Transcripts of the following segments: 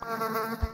Thank you.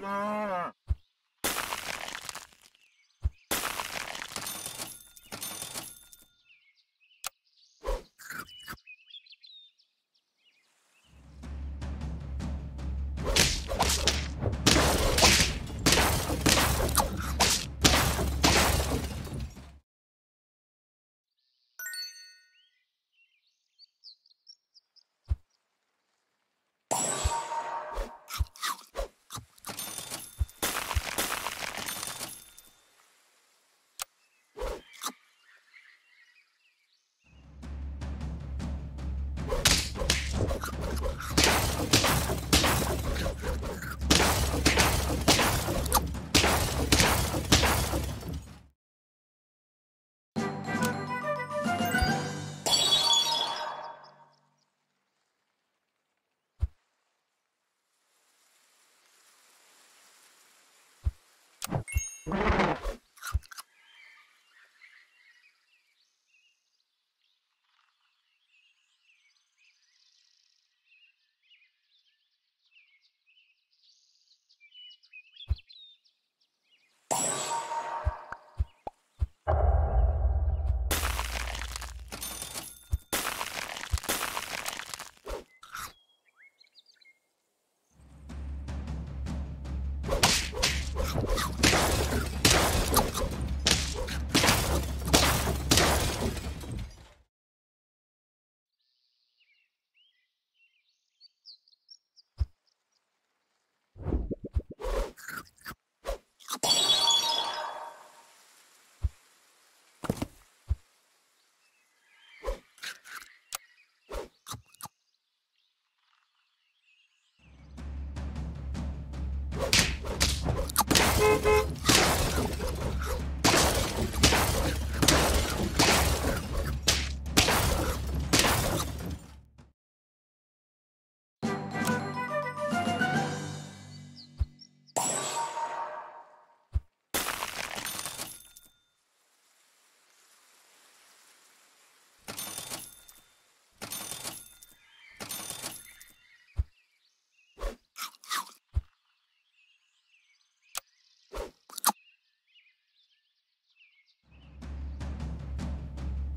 No. Come on.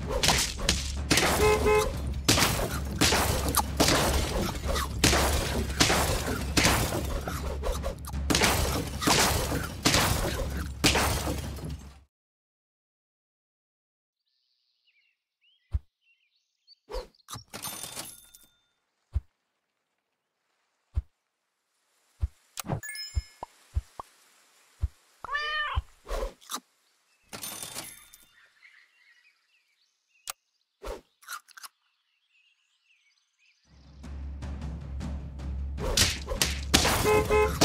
Mm-hmm. Thank